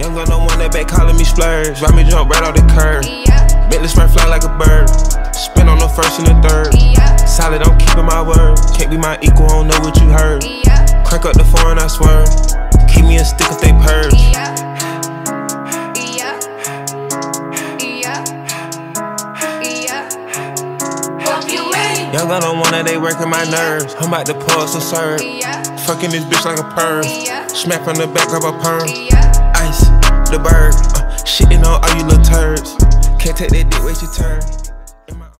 Young gun, the one that back calling me splurge. Ride me jump right off the curb. Yeah, Bentley spray fly like a bird. Spin on the first and the third. yeah, Solid, I'm keeping my word. Can't be my equal, I don't know what you heard. yeah, Crank up the foreign, I swear. Keep me a stick if they purge. yeah. Young the one that they working my nerves. I'm about to pause some serve. Fucking this bitch like a yeah, Smack from the back of a perm. Shitting on all you little turds. Can't take that dick, wait your turn.